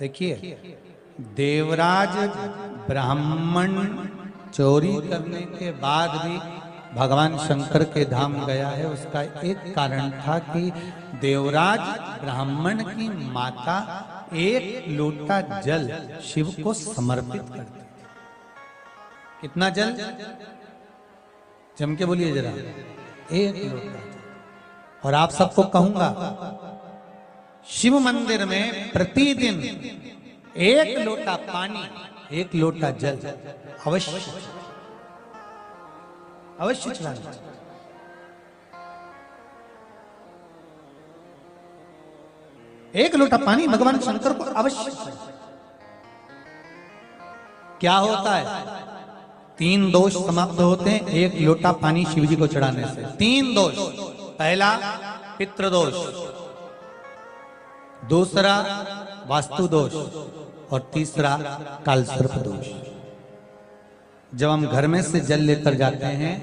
देखिए, देवराज ब्राह्मण चोरी करने के बाद भी भगवान शंकर के धाम गया है। उसका एक कारण था कि देवराज ब्राह्मण की माता एक लोटा जल शिव को समर्पित करती कितना जल? जम के बोलिए जरा। एक लोटा और आप सबको कहूँगा शिव मंदिर में प्रतिदिन एक लोटा पानी, एक लोटा जल। अवश्य। अवश्य चढ़ाना एक लोटा पानी भगवान शंकर को अवश्य क्या होता है? तीन दोष समाप्त होते हैं एक लोटा पानी शिव जी को चढ़ाने से। तीन दोष। पहला, पितृदोष। दूसरा वास्तु दोष और तीसरा काल सर्प दोष जब हम घर में से जल लेकर जाते हैं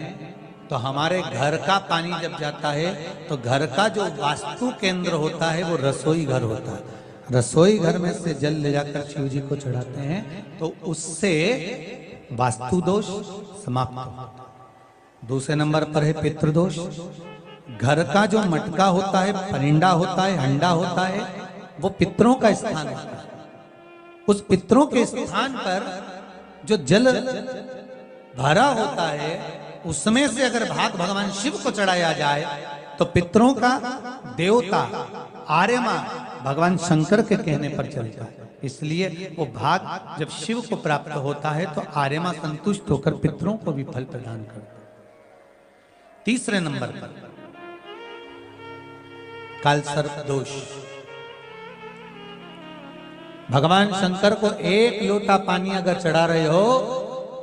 तो हमारे घर का पानी जब जाता है तो घर का जो वास्तु केंद्र होता है, वो रसोई घर होता है। रसोई घर में से जल ले जाकर शिव जी को चढ़ाते हैं तो उससे वास्तु दोष समाप्त दूसरे नंबर पर है पितृदोष। घर का जो मटका होता है, परिंडा होता है हंडा होता है वो पितरों का स्थान है उस पितरों के स्थान पर जो जल भरा होता है उसमें से अगर भाग भगवान शिव को चढ़ाया जाए तो पितरों का देवता, आर्यमा भगवान शंकर के कहने पर चलता है इसलिए वो भाग जब शिव को प्राप्त होता है तो आर्यमा संतुष्ट होकर पितरों को भी फल प्रदान करता तीसरे नंबर पर काल सर्प दोष भगवान शंकर को एक लोटा पानी अगर चढ़ा रहे हो,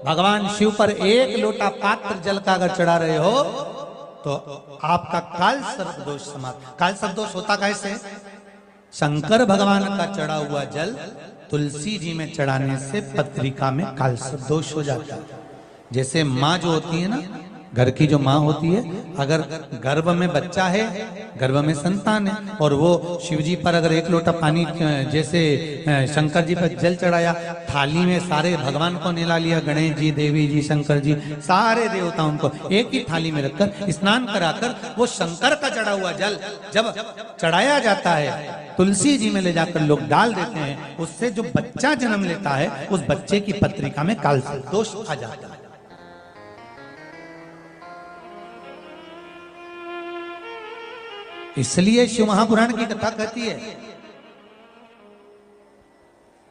भगवान शिव पर एक लोटा पात्र जल का अगर चढ़ा रहे हो तो आपका काल सर्प दोष समाप्त। काल सर्प दोष होता कैसे? शंकर भगवान का चढ़ा हुआ जल तुलसी जी में चढ़ाने से पत्रिका में काल सर्प दोष हो जाता। है जैसे माँ जो होती है ना घर की जो माँ होती है, अगर गर्भ में बच्चा है, गर्भ में संतान है, और वो शिव जी पर अगर एक लोटा पानी जैसे शंकर जी पर जल चढ़ाया, थाली में सारे भगवान को निला लिया, गणेश जी, देवी जी, शंकर जी, सारे देवताओं को एक ही थाली में रखकर स्नान कराकर वो शंकर का चढ़ा हुआ जल जब चढ़ाया जाता है, तुलसी जी में ले जाकर लोग डाल देते हैं, उससे जो बच्चा जन्म लेता है, उस बच्चे की पत्रिका में काल दोष आ जाता है। इसलिए शिव महापुराण की कथा कहती है,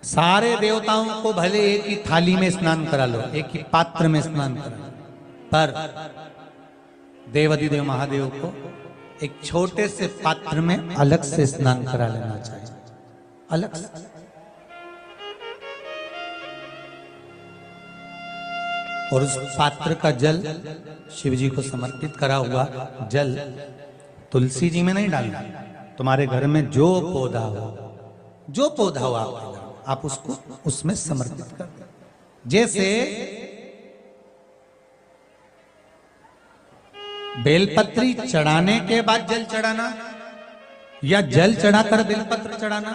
सारे देवताओं को भले एक ही थाली में स्नान करा लो, एक ही पात्र में स्नान करा लो, पर देवादिदेव महादेव को एक छोटे से पात्र में अलग से स्नान करा लेना चाहिए। अलग से। और उस पात्र का जल शिव जी को समर्पित करा हुआ जल तुलसी जी में नहीं डालना। तुम्हारे घर में जो पौधा हो, जो पौधा हो आपके आप उसको उसमें समर्पित कर जैसे बेलपत्री चढ़ाने के बाद जल चढ़ाना, या जल चढ़ाकर बेलपत्र चढ़ाना।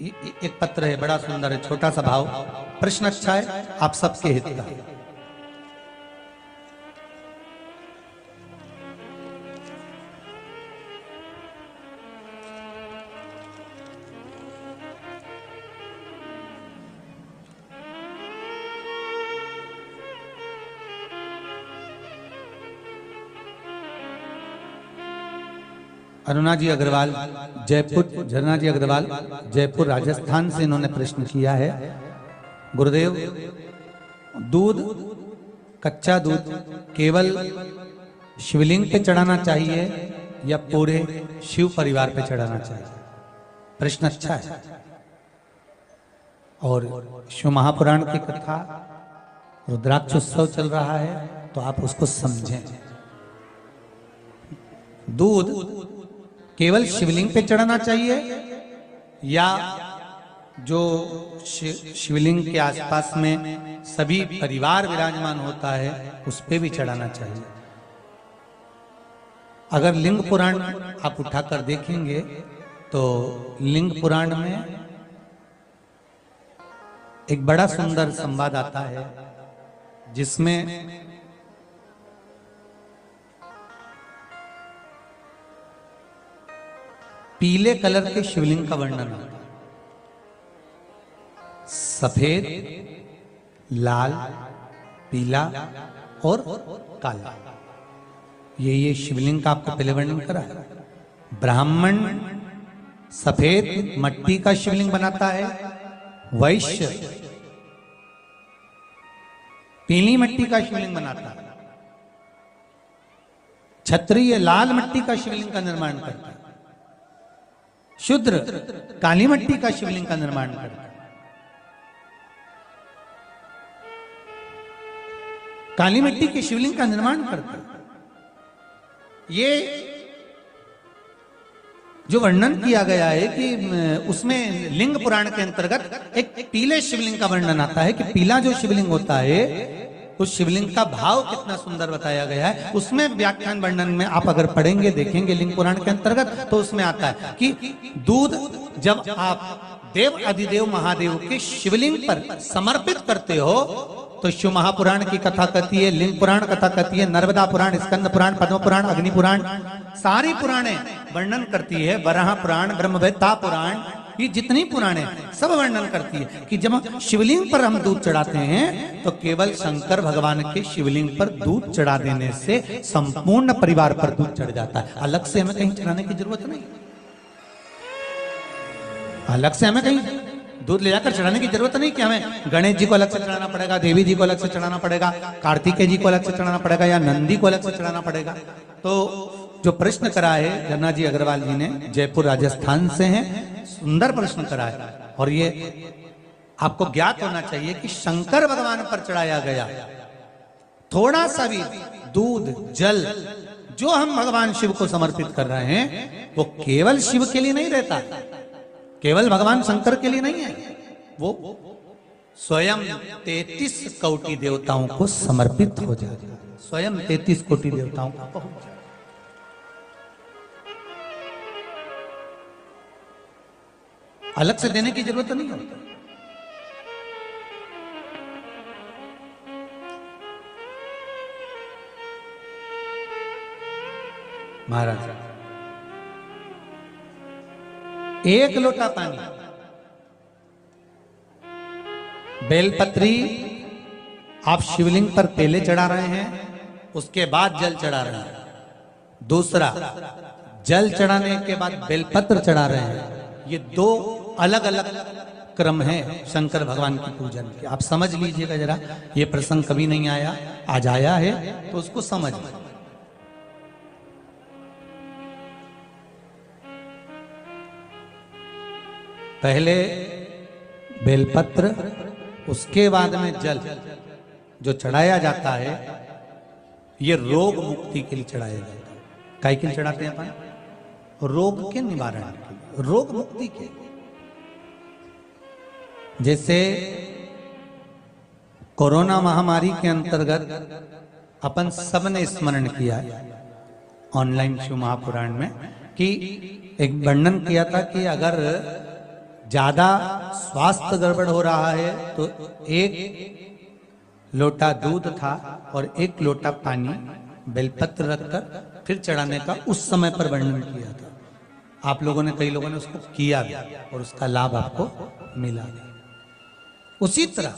एक पत्र है, बड़ा सुंदर है, छोटा सा भाव। प्रश्न अच्छा है, आप सबके हित का। अरुणा जी अग्रवाल, जयपुर, झरना जी अग्रवाल, जयपुर, राजस्थान से इन्होंने प्रश्न किया है। गुरुदेव, दूध, कच्चा दूध केवल शिवलिंग पे चढ़ाना चाहिए या पूरे शिव परिवार पे चढ़ाना चाहिए? प्रश्न अच्छा है। और शिव महापुराण की कथा रुद्राक्ष उत्सव चल रहा है तो आप उसको समझें। दूध केवल शिवलिंग पे चढ़ाना चाहिए या जो शिवलिंग के आसपास में सभी परिवार विराजमान होता है, उस पे भी चढ़ाना चाहिए। अगर लिंग पुराण आप उठाकर देखेंगे तो लिंग पुराण में एक बड़ा सुंदर संवाद आता है, जिसमें पीले कलर के शिवलिंग का वर्णन। सफ़ेद, लाल, पीला और काला। ये ये शिवलिंग का आपको पहले वर्णन करा। है ब्राह्मण सफ़ेद मट्टी का शिवलिंग बनाता है। वैश्य पीली मट्टी का शिवलिंग बनाता है। क्षत्रिय लाल मट्टी का शिवलिंग का निर्माण करता है। शुद्र, काली मिट्टी का शिवलिंग का निर्माण करता है काली मिट्टी के शिवलिंग का निर्माण करता ये जो वर्णन किया गया है कि उसमें लिंग पुराण के अंतर्गत एक पीले शिवलिंग का वर्णन आता है कि पीला जो शिवलिंग होता है उस शिवलिंग का भाव कितना सुंदर बताया गया है। उसमें व्याख्यान वर्णन में आप अगर पढ़ेंगे, देखेंगे लिंग पुराण के अंतर्गत तो उसमें आता है कि दूध जब आप देव अधिदेव महादेव के शिवलिंग पर समर्पित करते हो तो शिव महापुराण की कथा कहती है, लिंग पुराण कथा कहती है, नर्मदा पुराण, स्कंद पुराण, पद्म पुराण, अग्नि पुराण, सारी पुराणे वर्णन करती है। वराह पुराण ब्रह्मवेत्ता पुराण ये जितनी पुराणे सब वर्णन करती है कि जब शिवलिंग पर हम दूध चढ़ाते हैं तो केवल शंकर भगवान के शिवलिंग पर दूध चढ़ा देने से संपूर्ण परिवार पर दूध चढ़ जाता है। अलग से हमें कहीं चढ़ाने की ज़रूरत नहीं। अलग से हमें कहीं दूध ले जाकर चढ़ाने की ज़रूरत नहीं कि हमें गणेश जी को अलग से चढ़ाना पड़ेगा, देवी जी को अलग से चढ़ाना पड़ेगा, कार्तिकेय जी को अलग से चढ़ाना पड़ेगा या नंदी को अलग से चढ़ाना पड़ेगा। तो जो प्रश्न करा है जन्ना जी अग्रवाल जी ने, जयपुर राजस्थान से हैं सुंदर प्रश्न करा है। और ये आपको ज्ञात होना चाहिए कि शंकर भगवान पर चढ़ाया गया। थोड़ा सा भी दूध, जल, जो हम भगवान शिव को समर्पित कर रहे हैं, वो केवल शिव के लिए नहीं रहता। केवल भगवान शंकर के लिए नहीं है। वो स्वयं तैतीस कोटि देवताओं को समर्पित हो जाए स्वयं तैतीस कोटि देवताओं को पहुँच अलग से देने की ज़रूरत नहीं होती। महाराज, एक लोटा पानी, बेलपत्री आप शिवलिंग पर पहले चढ़ा रहे हैं, उसके बाद जल चढ़ा रहे हैं। दूसरा, जल चढ़ाने के बाद बेलपत्र चढ़ा रहे हैं। ये दो अलग अलग क्रम है शंकर भगवान की पूजन के। आप समझ लीजिएगा जरा, ये प्रसंग कभी नहीं आया, आज आया है तो उसको समझ। पहले बेलपत्र, उसके बाद में जल, जो चढ़ाया जाता है, ये रोग मुक्ति के लिए चढ़ाया जाता है। काय के लिए चढ़ाते हैं अपन? रोग के निवारण के लिए। रोग मुक्ति के लिए। जैसे कोरोना महामारी के अंतर्गत अपन सबने स्मरण किया ऑनलाइन शिव महापुराण में, कि एक वर्णन किया था कि अगर ज़्यादा स्वास्थ्य गड़बड़ हो रहा है तो एक लोटा दूध था और एक लोटा पानी बेलपत्र रखकर फिर चढ़ाने का उस समय पर वर्णन किया था। आप लोगों ने, कई लोगों ने उसको किया भी और उसका लाभ आपको मिला भी। उसी तरह।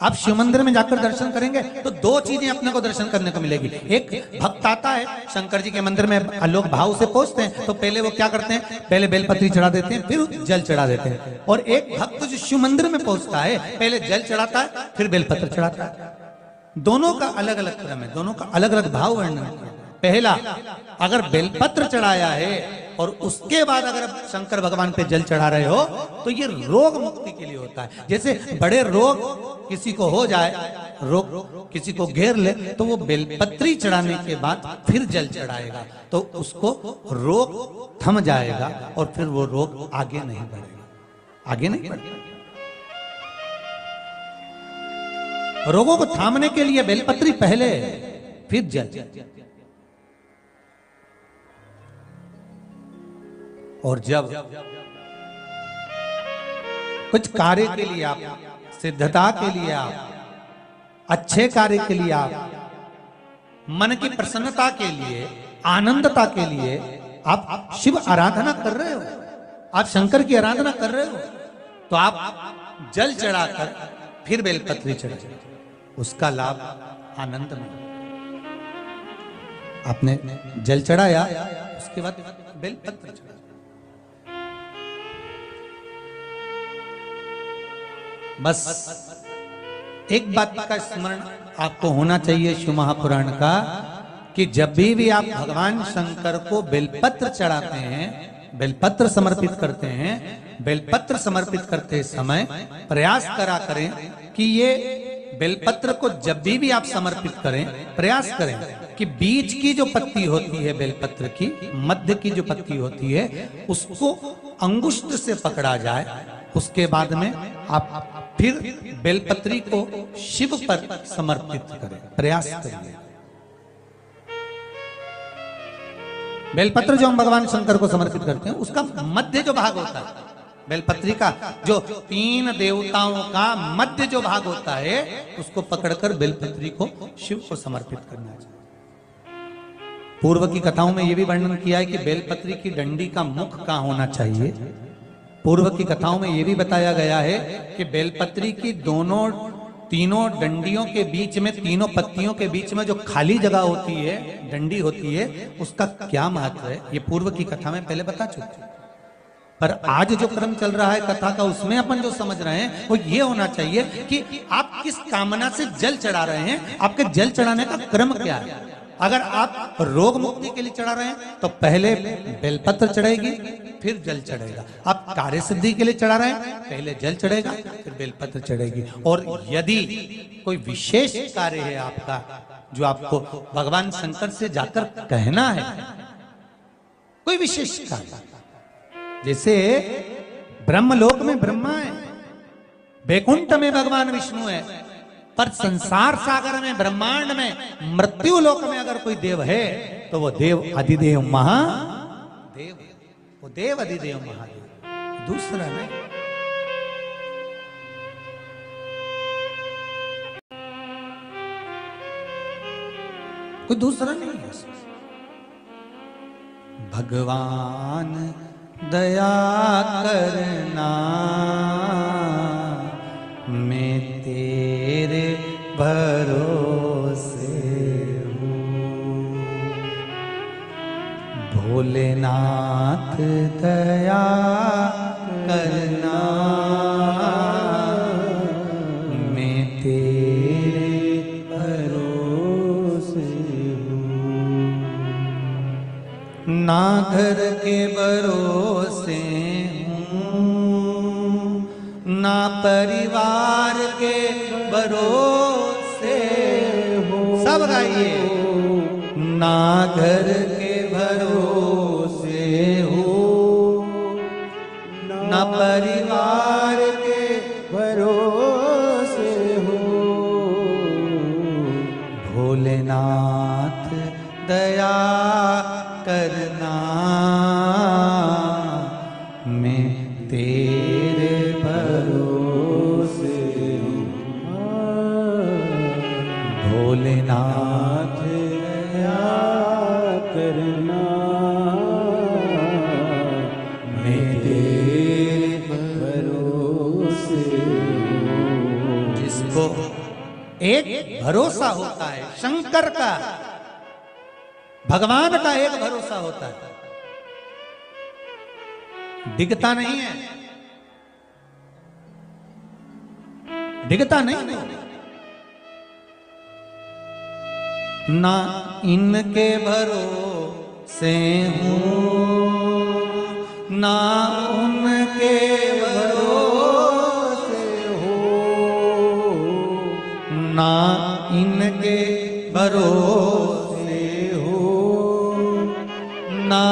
आप शिव मंदिर में जाकर दर्शन करेंगे तो दो चीज़ें अपने को दर्शन करने को मिलेगी। एक, भक्त आता है, शंकर जी के मंदिर में लोग भाव से पहुँचते हैं तो पहले वो क्या करते हैं? पहले बेलपत्री चढ़ा देते हैं, फिर जल चढ़ा देते हैं। और एक भक्त जो शिव मंदिर में पहुँचता है, पहले जल चढ़ाता है, फिर बेलपत्र चढ़ाता है। दोनों का अलग अलग क्रम है, दोनों का अलग अलग भाव वर्णन पहला, अगर बेलपत्र चढ़ाया है और उसके बाद अगर शंकर भगवान पे जल चढ़ा रहे हो तो ये रोग मुक्ति के लिए होता है। जैसे बड़े रोग किसी को हो जाए, रोग किसी को घेर ले तो वो बेलपत्री चढ़ाने के बाद फिर जल चढ़ाएगा। तो उसको रोग थम जाएगा और फिर वो रोग आगे नहीं बढ़ेगा। आगे नहीं बढ़ेगा। रोगों को थामने के लिए बेलपत्री पहले, फिर जल। और जब कुछ कार्य के लिए आप, सिद्धता के लिए आप, अच्छे कार्य के लिए आप, मन की प्रसन्नता के लिए, आनंदता के लिए आप शिव आराधना कर रहे हो। आप शंकर की आराधना कर रहे हो। तो आप जल चढ़ाकर फिर बेलपत्री चढ़े उसका लाभ आनंद में आपने जल चढ़ाया, उसके बाद बेलपत्र चढ़ा बस एक बात का स्मरण आपको होना चाहिए शिव महापुराण का, कि जब भी भी आप भगवान शंकर को बेलपत्र चढ़ाते हैं, बेलपत्र समर्पित करते हैं, बेलपत्र समर्पित करते समय प्रयास करा करें कि ये बेलपत्र को जब भी भी आप समर्पित करें, प्रयास करें कि बीच की जो पत्ती होती है बेलपत्र की, मध्य की जो पत्ती होती है, उसको अंगुष्ठ से पकड़ा जाए उसके बाद में आप फिर बेलपत्री को शिव पर समर्पित करें। प्रयास करिए। बेलपत्र जो हम भगवान शंकर को समर्पित करते हैं, उसका मध्य जो भाग होता है, बेलपत्री का, जो तीन देवताओं का मध्य जो भाग होता है, उसको पकड़कर बेलपत्री को शिव को समर्पित करना चाहिए पूर्व की कथाओं में यह भी वर्णन किया है कि बेलपत्री की डंडी का मुख कहाँ होना चाहिए? पूर्व की कथाओं में यह भी बताया गया है कि बेलपत्री की दोनों, तीनों डंडियों के बीच में, तीनों पत्तियों के बीच में जो खाली जगह होती है, डंडी होती है, उसका क्या महत्व है? ये पूर्व की कथा में पहले बता चुके पर आज जो क्रम चल रहा है कथा का, उसमें अपन जो समझ रहे हैं, वो ये होना चाहिए कि आप किस कामना से जल चढ़ा रहे हैं? आपके जल चढ़ाने का क्रम क्या है? अगर आप रोग मुक्ति के लिए चढ़ा रहे हैं तो पहले बेलपत्र चढ़ेगी, फिर जल चढ़ेगा। आप कार्य सिद्धि के लिए चढ़ा रहे हैं, पहले जल चढ़ेगा, फिर बेलपत्र चढ़ेगी। और यदि कोई विशेष कार्य है आपका, जो आपको भगवान शंकर से जाकर कहना है, कोई विशेष कार्य, जैसे ब्रह्मलोक में ब्रह्मा है बैकुंठ में भगवान विष्णु है पर संसार सागर में, ब्रह्मांड में, मृत्यु लोक में अगर कोई देव है तो वो देव अधिदेव महादेव वो देव अधिदेव महादेव दूसरा नहीं। कोई दूसरा नहीं है। भगवान दया करना। भरोसे भोलेनाथ दया करना, मैं तेरे भरोसे हूँ। ना घर के भरोसे हूँ। ना परिवार के भरोसे सब गाइए ना घर के भरोसे हो। ना परिवार के भरोसे हो। भोलेनाथ, दया करना। मैं तेरे भरोसा होता है, शंकर का। भगवान का एक भरोसा होता है। दिखता नहीं है। दिखता नहीं ना इनके भरोसे हूँ, ना उनके ना इनके भरोसे हो। ना